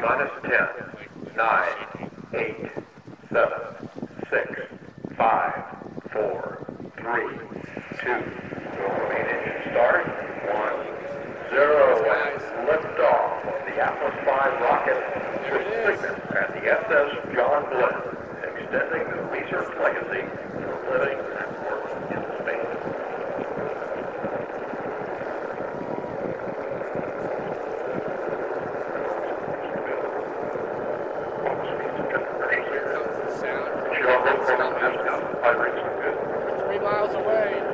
minus 10, 9, 8, 7, 6, 5, 4, 3, 2. Will main engine start. 1, 0, and lift off of the Atlas V rocket to Cygnus at the SS John Glenn, extending the research legacy three miles away.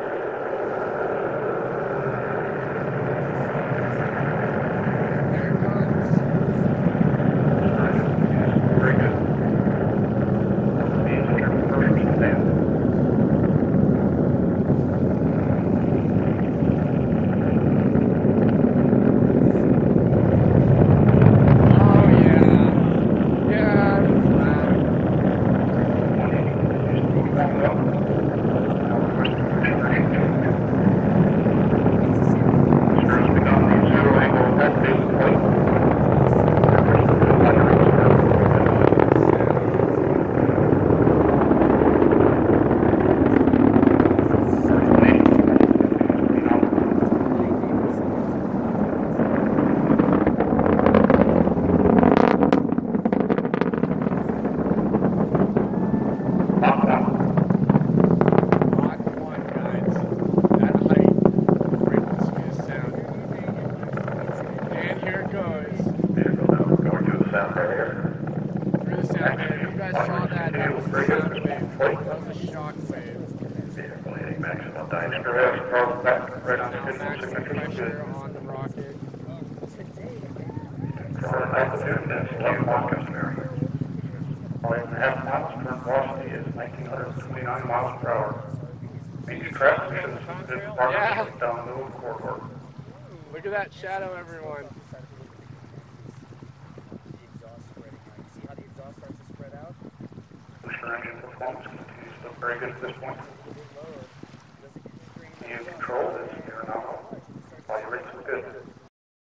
Through the sound wave. You guys saw that. That was the sound wave. That was a shock wave. Maximum Now maximum pressure on the rocket. Five and a half miles, current velocity is nineteen hundred and twenty-nine miles per hour. Major transmissions is down the the corridor. Look at that shadow, everyone. Booster engine performance continues to look very good at this point. The control is here now. All your rates are good.